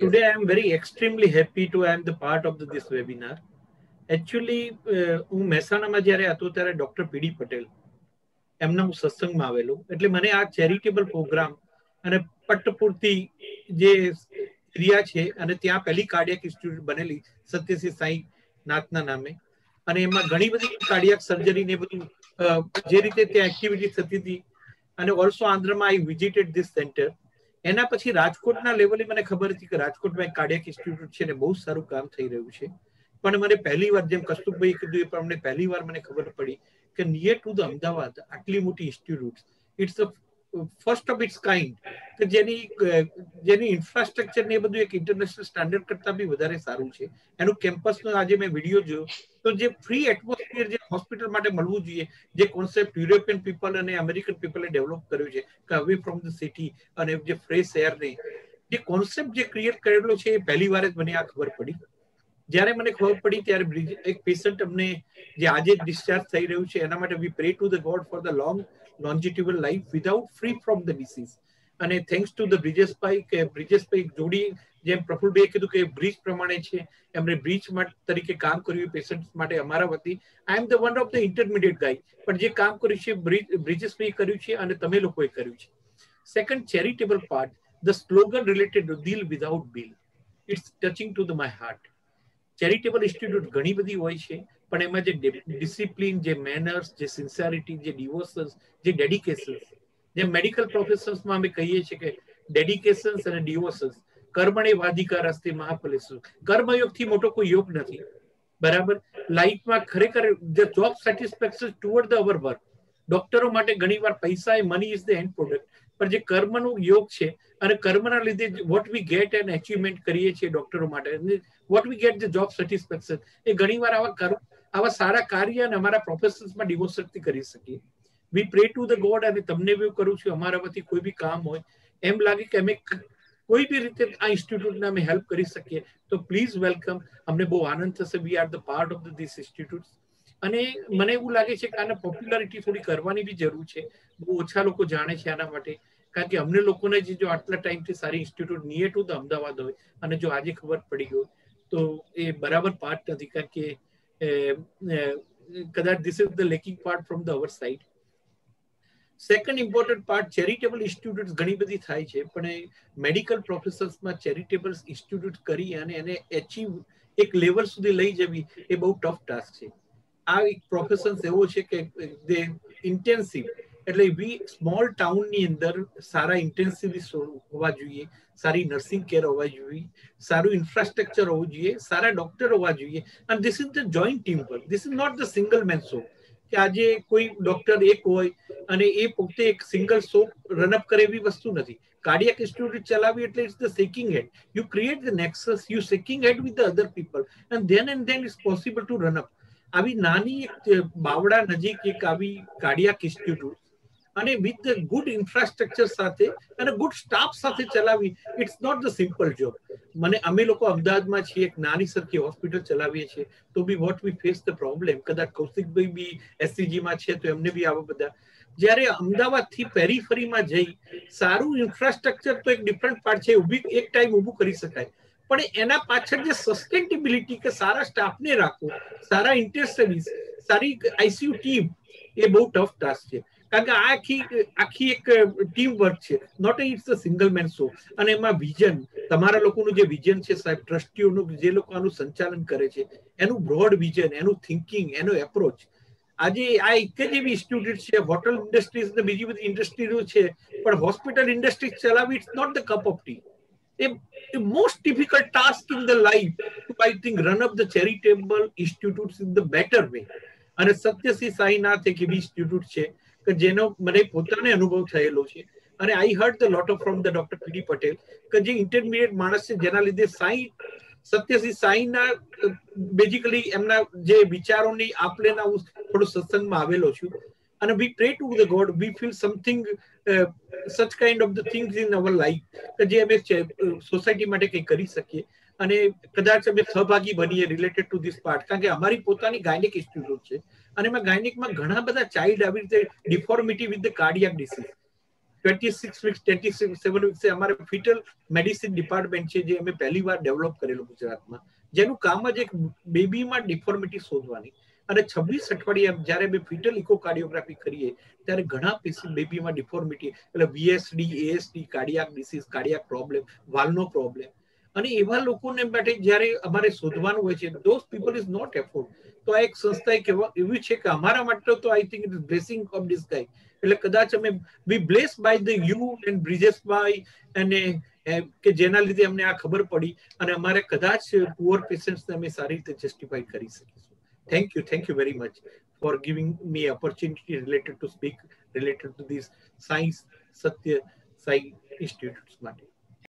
Today, I am very extremely happy to I am the part of the, this webinar. Actually હું મહેસાણામાં જ્યારે હતો ત્યારે doctor PD Patel એમના હું સત્સંગમાં આવેલો. એટલે મને આ ચેરિટેબલ પ્રોગ્રામ અને પટ્ટપૂર્તિ જે ક્રિયા છે અને ત્યાં પહેલી કાર્ડિયક ઇન્સ્ટિટ્યૂટ બનેલી સત્યસિંહ સાંઈ નાથના નામે. અને એમાં ઘણી બધી કાર્ડિયક સર્જરી ને બધું જે રીતે ત્યાં એક્ટિવિટી થતી હતી. અને ઓલ્સો આંધ્રમાં આઈ વિઝિટેડ ધીસ સેન્ટર એના પછી રાજકોટના લેવલે મને ખબર હતી કે રાજકોટમાં એક કાર્ડિયક ઇન્સ્ટિટ્યૂટ છે ને બહુ સારું કામ થઈ રહ્યું છે. પણ મને પહેલી વાર જેમ કસ્તુરભાઈ કીધું એ પ્રમાણે પહેલી વાર મને ખબર પડી કે નિયર ટુ ધ અમદાવાદ આટલી મોટી institute it's the first of its kind કે જેની જેની ઇન્ફ્રાસ્ટ્રક્ચર ને એ બધું એક ઇન્ટરનેશનલ સ્ટાન્ડર્ડ કરતા બી વધારે સારું છે. એનું કેમ્પસનો આજે મેં વીડિયો જોયો. તો જે ફ્રી એટમોસ્ફિયર જે હોસ્પિટલ માટે મળવું જોઈએ, જે કોન્સેપ્ટ યુરોપિયન પીપલ અને અમેરિકન પીપલે ડેવલપ કર્યું છે, કે અવે ફ્રોમ ધ સિટી અને જે ફ્રેશ એર ને, જે કોન્સેપ્ટ જે ક્રિએટ કરેલો છે એ પહેલી વાર જ મને આ ખબર પડી. જ્યારે મને ખબર પડી ત્યારે એક પેશન્ટ અમને જે આજે ડિસ્ચાર્જ થઈ રહ્યું છે, એના માટે we pray to the god for the long longitudinal life without free from the disease અને થેન્ક્સ ટુ ધ બ્રિજેશભાઈ કે બ્રિજેશભાઈ જોડી જેમ પ્રફુલભાઈએ કીધું કે બ્રિજ પ્રમાણે છે, એમણે બ્રિજ તરીકે કામ કર્યું પેશન્ટ માટે અમારા વતી. I am the one of the intermediate guy પણ જે કામ કર્યું છે બ્રિજેશભાઈ કર્યું છે અને તમે લોકોએ કર્યું છે. Second charitable part the slogan related deal without bill it's touching to the my heart charitable institute ઘણી બધી હોય છે, પણ એમાં જે ડિસિપ્લિન, જે મેનર્સ જે સિન્સિયરિટી જે ડિવોશન્સ જે ડેડિકેશન્સ જે મેડિકલ પ્રોફેશન્સમાં અમે કહીએ છીએ કે ડેડિકેશન્સ અને ડિવોશન્સ કર્મણે વાધિકાર અસ્તે મહાફલેસુ કર્મયોગથી મોટો કોઈ યોગ નથી. બરાબર? લાઈફમાં ખરેખર, જે job satisfaction toward the our work ડોક્ટરો માટે ઘણીવાર પૈસા એ money is the end product પણ જે કર્મનો યોગ છે અને કર્મના લીધે what we get and achievement કરીએ છીએ ડોક્ટરો માટે. What we get the job satisfaction એ ઘણીવાર આવા આવા સારા કાર્ય અને અમારા પ્રોફેશન્સમાં ડિવોશનથી કરી શકીએ. We pray to the god અને તમને બી કરું છું અમારામાંથી કોઈ બી કામ હોય, એમ લાગે કે અમે કોઈ બી રીતે આ ઇન્સ્ટિટ્યૂટને અમે હેલ્પ કરી શકીએ, તો પ્લીઝ વેલકમ અમને બહુ આનંદ થશે. We are the part of this institute અને મને એવું લાગે છે કે આને પોપ્યુલારિટી થોડી કરવાની બી જરૂર છે. બહુ ઓછા લોકો જાણે છે આના માટે. કારણ કે અમને લોકોને જે જો આટલા ટાઈમથી સારી institute near to the Ahmedabad હોય, અને જો આજે ખબર પડી ગયો તો એ બરાબર પાર્ટ નથી. કારણ કે કદાચ this is the lacking part from the our side second important part charitable institute ઘણી બધી થાય છે, પણ મેડિકલ પ્રોફેસર્સમાં ચેરિટેબલ ઇન્સ્ટિટ્યૂટ કરી અને એને એચીવ એક લેવલ સુધી લઈ જવી એ બહુ ટફ ટાસ્ક છે. આ એક પ્રોફેશન એવો છે કે દે ઇન્ટેન્સિવ એટલે બી સ્મોલ ટાઉનની અંદર સારા ઇન્ટેન્સિવિસ્ટ હોવા જોઈએ, સારી નર્સિંગ કેર હોવા જોઈએ, સારું ઇન્ફ્રાસ્ટ્રક્ચર હોવું જોઈએ, સારા ડોક્ટર હોવા જોઈએ. અને this is the joint team work this is not the single man show કે આજે કોઈ ડોક્ટર એક હોય અને એ પોતે એક સિંગલ શો રનઅપ કરે એવી વસ્તુ નથી. કાર્ડિયાક ઇન્સ્ટિટ્યૂટ ચલાવી એટલે it's the shaking hand you create the nexus you shaking hand with the other people and then and then it's possible to run up આવી નાની બાવડા નજીક એક આવી કાર્ડિયાક ઇન્સ્ટિટ્યૂટ અને વિથ ગુડ ઇન્ફ્રાસ્ટ્રક્ચર સાથે અને ગુડ સ્ટાફ સાથે ચલાવી it's not the simple job મને, અમે લોકો અમદાવાદમાં છીએ, એક નાની સરખી હોસ્પિટલ ચલાવીએ છીએ, તો be what we face the problem કદાચ કૌશિકભાઈ બી એસસીજીમાં છે, તો એમને બી આવા બધા. જ્યારે અમદાવાદથી પેરીફરીમાં જઈ, સારું ઇન્ફ્રાસ્ટ્રક્ચર તો એક ડિફરન્ટ પાર્ટ છે ઊભી, એક ટાઈમ ઊભું કરી શકાય. પણ એના પાછળ જે સસ્ટેનેબિલિટી કે સારા સ્ટાફને રાખો સારા ઇન્ટર સર્વિસ સારી આઈસીયુ ટીમ એ બહુ ટફ ટાસ્ક છે. કારણ કે આ આખી આખી એક ટીમ વર્ક છે not it's a single man show અને એમાં વિઝન તમારા લોકોનું જે વિઝન છે સાહેબ, ટ્રસ્ટીઓનું, જે લોકો આનું સંચાલન કરે છે, એનું બ્રોડ વિઝન એનું થિંકિંગ એનો એપ્રોચ આજે આ એક જ એવી ઇન્સ્ટિટ્યૂટ છે હોટલ ઇન્ડસ્ટ્રીઝ ને બીજી બધી ઇન્ડસ્ટ્રીઓ છે, પણ હોસ્પિટલ ઇન્ડસ્ટ્રી ચલાવી it's not the cup of tea a most difficult task in the life I think, run up the charitable institutes in the better way. અને સત્યસિંહ સાઈનાથ એક એવી ઇન્સ્ટિટ્યૂટ છે કે જેનો મને પોતાને અનુભવ થયેલો છે. અને I heard the lot of from the doctor PD Patel કે જે ઇન્ટરમીડિયેટ માણસ છે, જેના લીધે સાઈ, સત્યસિંહ સાઈના બેઝિકલી એમના જે વિચારોની આપલેના હું થોડું સત્સંગમાં આવેલો છું. અને we pray to the God we feel something such kind of the things in our life કે જે અમે સોસાયટી માટે કંઈ કરી શકીએ. અને કદાચ અમે સહભાગી બનીએ રિલેટેડ ટુ ધીસ પાર્ટ કારણ કે અમારી પોતાની ગાયનિક ઇન્સ્ટિટ્યૂટ છે. અને એમાં ગાયનિકમાં ઘણા બધા ચાઇલ્ડ આવી રીતે deformity with the cardiac disease twenty six weeks twenty seven weeks અમારે ફિટલ મેડિસિન ડિપાર્ટમેન્ટ છે જે અમે પહેલી વાર ડેવલપ કરેલું ગુજરાતમાં. જેનું કામ જ એક બેબીમાં ડિફોર્મિટી શોધવાની. અને છવ્વીસ અઠવાડિયા જ્યારે અમે ફિટલ ઇકોકાર્ડિયોગ્રાફી કરીએ, ત્યારે ઘણા બેબીમાં ડિફોર્મિટી એટલે VSD ASD cardiac disease cardiac problem વાલનો problem અને એવા લોકોને માટે જ્યારે અમારે શોધવાનું હોય છે those people is not afford તો આ એક સંસ્થાએ કહેવા, એવું છે કે અમારા માટે તો I think it is blessing of this guy એટલે કદાચ અમે we bless by the you and bridges by અને કે જેના લીધે અમને આ ખબર પડી, અને અમારે કદાચ પુઅર પેશન્ટ્સને અમે સારી રીતે જસ્ટિફાઈ કરી શકીશું. Thank you thank you very much for giving me opportunity related to speak related to this science satya sai institutes માટે